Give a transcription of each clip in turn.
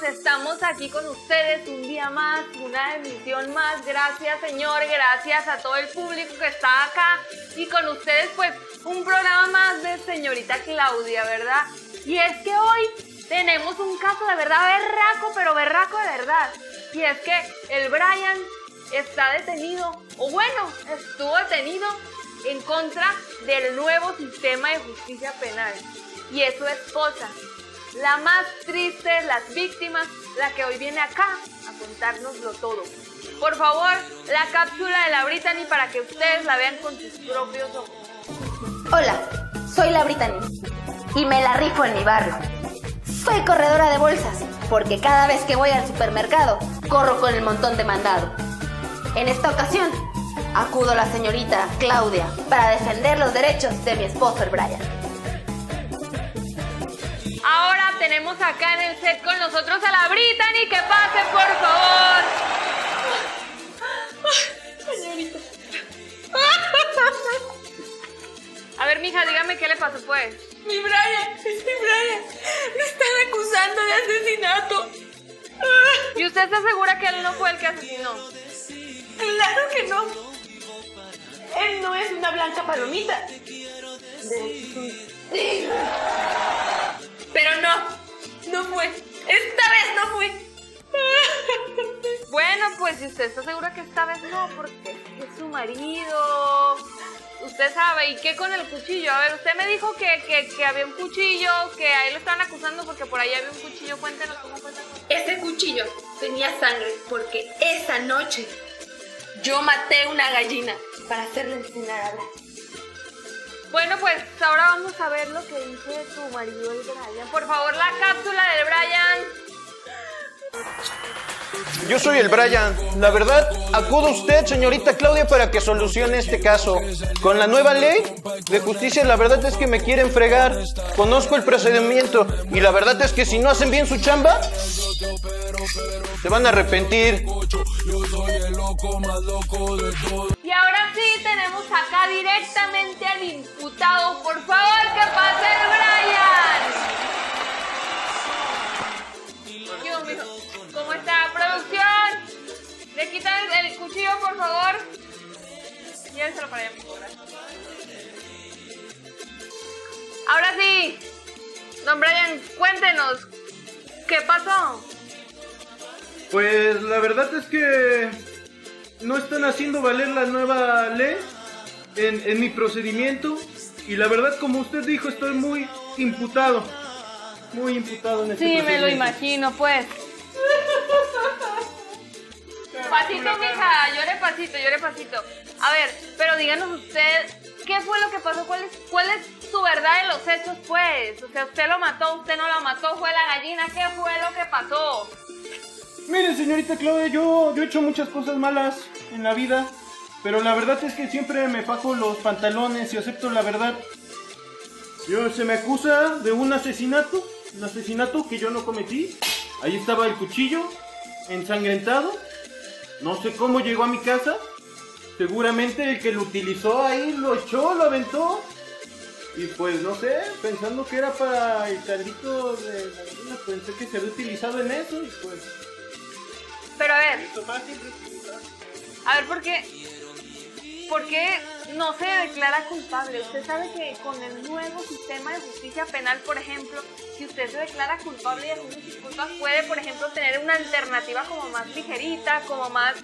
estamos aquí con ustedes un día más, una emisión más. Gracias Señor, gracias a todo el público que está acá y con ustedes pues un programa más de señorita Claudia, ¿verdad? Y es que hoy tenemos un caso de verdad berraco, pero berraco de verdad. Y es que el Brian está detenido, o bueno, estuvo detenido en contra del nuevo sistema de justicia penal. Y es su esposa, la más triste las víctimas, la que hoy viene acá a contárnoslo todo. Por favor, la cápsula de la Brittany para que ustedes la vean con sus propios ojos. Hola, soy la Brittany y me la rifo en mi barrio. Soy corredora de bolsas porque cada vez que voy al supermercado corro con el montón de mandado. En esta ocasión, acudo a la señorita Claudia para defender los derechos de mi esposo el Brian. Ahora tenemos acá en el set con nosotros a la Brittany. Que pase, por favor. Señorita. A ver, mija, dígame qué le pasó, pues. Mi Brian, mi Brian. Me están acusando de asesinato. ¿Y usted está segura que él no fue el que asesinó? Claro que no. Él no es una blanca palomita. Pero pues si usted está segura que esta vez no, porque es su marido. Usted sabe, ¿y qué con el cuchillo? A ver, usted me dijo que, que, que había un cuchillo, que a él lo estaban acusando porque por ahí había un cuchillo. Cuéntenos cómo fue. Ese cuchillo tenía sangre porque esa noche yo maté una gallina para hacerle enseñar a hablar. Bueno, pues ahora vamos a ver lo que dice su marido, el Brian. Por favor, la cápsula del Brian. Yo soy el Brian. La verdad, acudo a usted, señorita Claudia, para que solucione este caso. Con la nueva ley de justicia, la verdad es que me quieren fregar. Conozco el procedimiento y la verdad es que si no hacen bien su chamba, se van a arrepentir. Y ahora sí, tenemos acá directamente al imputado. Por favor, que pase el Brian. Ahora sí, don Brian, cuéntenos, ¿qué pasó? Pues la verdad es que no están haciendo valer la nueva ley en, en mi procedimiento y la verdad como usted dijo estoy muy imputado. Muy imputado en este Sí, me lo imagino, pues. Pasito, mija, llore pasito, pasito. A ver, pero díganos usted, ¿qué fue lo que pasó? ¿Cuál es, su verdad de los hechos, pues? O sea, ¿usted lo mató, usted no lo mató, fue la gallina? ¿Qué fue lo que pasó? Mire, señorita Claudia, yo, yo he hecho muchas cosas malas en la vida, pero la verdad es que siempre me fajo los pantalones y acepto la verdad. Yo, se me acusa de un asesinato, un asesinato que yo no cometí. Ahí estaba el cuchillo, ensangrentado. No sé cómo llegó a mi casa. Seguramente el que lo utilizó ahí lo echó, lo aventó. Y pues no sé, pensando que era para el caldito de la gallina, pensé que se había utilizado en eso y pues... Pero a ver, a ver, ¿por qué? ¿Por qué no se declara culpable? Usted sabe que con el nuevo sistema de justicia penal, por ejemplo, si usted se declara culpable y asume sus culpas, puede, por ejemplo, tener una alternativa como más ligerita, como más,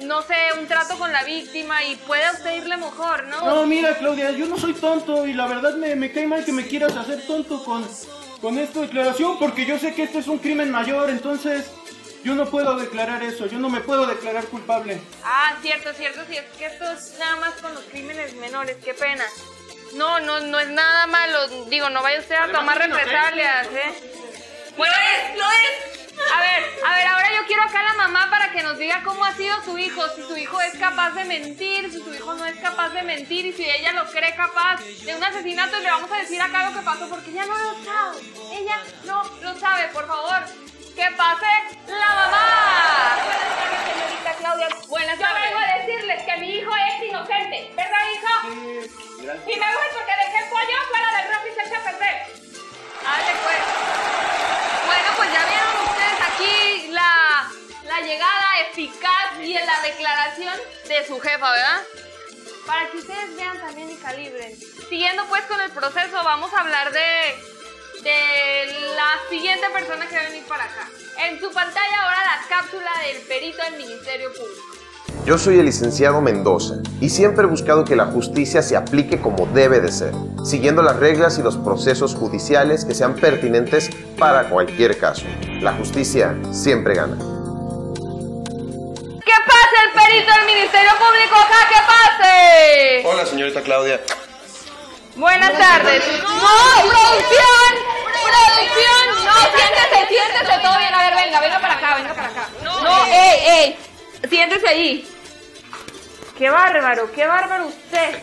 no sé, un trato con la víctima y puede a usted irle mejor, ¿no? No, mira, Claudia, yo no soy tonto y la verdad me, me cae mal que me quieras hacer tonto con, con esta declaración porque yo sé que este es un crimen mayor, entonces yo no puedo declarar eso, yo no me puedo declarar culpable. Ah, cierto, cierto, sí, es que esto es nada más con los crímenes menores, qué pena. No, no, no es nada malo, digo, no vaya usted a Además, tomar represalias, ¿eh? ¡Lo es! ¡Lo es! A ver, a ver, ahora yo quiero acá a la mamá para que nos diga cómo ha sido su hijo, si su hijo es capaz de mentir, si su hijo no es capaz de mentir y si ella lo cree capaz de un asesinato y le vamos a decir acá lo que pasó porque ella no lo sabe, ella no lo sabe, por favor, que pase la mamá. Buenas tardes, señorita Claudia. Buenas Yo tardes. vengo a decirles que mi hijo es inocente, ¿verdad, hijo? Y me voy porque dejé el pollo fuera del refri y se echa a perder. Dale, pues. Declaración de su jefa, ¿verdad? Para que ustedes vean también y calibren. Siguiendo pues con el proceso, vamos a hablar de, de la siguiente persona que va a venir para acá. En su pantalla ahora la cápsula del perito del Ministerio Público. Yo soy el licenciado Mendoza y siempre he buscado que la justicia se aplique como debe de ser, siguiendo las reglas y los procesos judiciales que sean pertinentes para cualquier caso. La justicia siempre gana. ¡Que pase el perito del Ministerio Público acá! ¡Que pase! Hola, señorita Claudia. Buenas tardes. ¡No, producción! ¡Producción! No, siéntese, siéntese, todo bien. A ver, venga, venga para acá, venga para acá. No, ey, ey. Siéntese allí. ¡Qué bárbaro, qué bárbaro usted!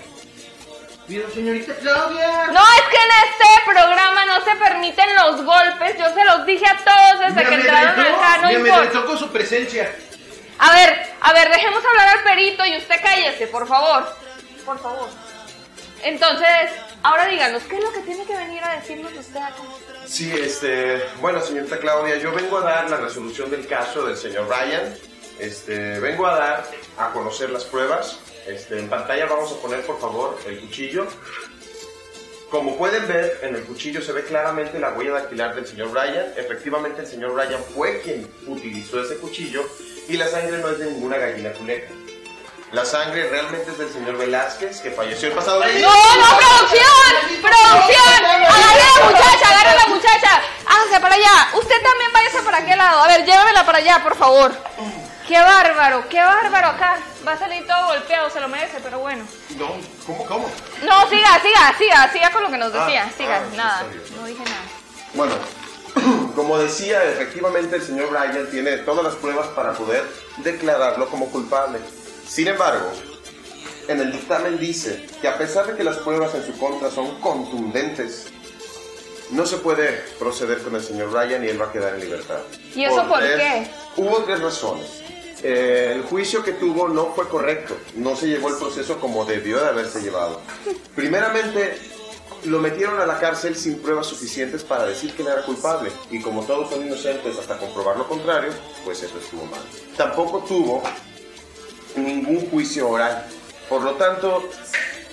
Pero señorita Claudia. No, es que en este programa no se permiten los golpes. Yo se los dije a todos desde que entraron acá, no me importa. con su presencia. A ver, a ver, dejemos hablar al y usted cállese, por favor. Por favor. Entonces, ahora díganos, ¿qué es lo que tiene que venir a decirnos usted acá? Sí, este, bueno, señorita Claudia, yo vengo a dar la resolución del caso del señor Ryan. Este, vengo a dar a conocer las pruebas. Este, en pantalla vamos a poner, por favor, el cuchillo. Como pueden ver, en el cuchillo se ve claramente la huella dactilar del señor Ryan. Efectivamente, el señor Ryan fue quien utilizó ese cuchillo y la sangre no es de ninguna gallina culeta. La sangre realmente es del señor Velázquez, que falleció el pasado día. ¡No, no, producción! ¡Producción! ¡Agarre a la muchacha, agarre a la muchacha! Hágase para allá. Usted también váyase para aquel lado. A ver, llévamela para allá, por favor. ¡Qué bárbaro, qué bárbaro acá! Va a salir todo golpeado, se lo merece, pero bueno. No, ¿cómo, cómo? No, siga, siga, siga, siga con lo que nos decía. Ah, siga, ah, sí, nada, no dije nada. Bueno, como decía, efectivamente el señor Ryan tiene todas las pruebas para poder declararlo como culpable. Sin embargo, en el dictamen dice que a pesar de que las pruebas en su contra son contundentes, no se puede proceder con el señor Ryan y él va a quedar en libertad. ¿Y eso por tres- qué? Hubo tres razones. Eh, el juicio que tuvo no fue correcto, no se llevó el proceso como debió de haberse llevado. Primeramente, lo metieron a la cárcel sin pruebas suficientes para decir que no era culpable. Y como todos son inocentes hasta comprobar lo contrario, pues eso estuvo mal. Tampoco tuvo ningún juicio oral. Por lo tanto,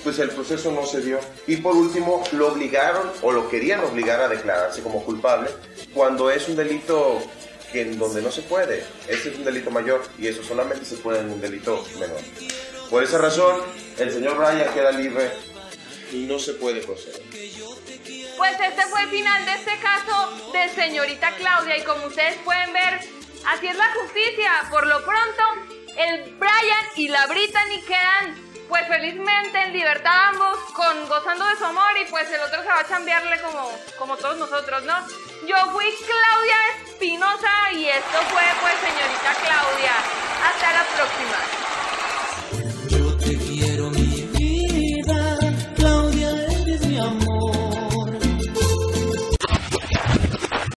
pues el proceso no se dio. Y por último, lo obligaron o lo querían obligar a declararse como culpable cuando es un delito que en donde no se puede. Este es un delito mayor y eso solamente se puede en un delito menor. Por esa razón, el señor Ryan queda libre y no se puede proceder. Pues este fue el final de este caso de señorita Claudia y como ustedes pueden ver, así es la justicia. Por lo pronto, el Brian y la Brittany quedan pues felizmente en libertad ambos, con, gozando de su amor y pues el otro se va a chambearle como, como todos nosotros, ¿no? Yo fui Claudia Espinosa y esto fue pues señorita Claudia. Hasta la próxima.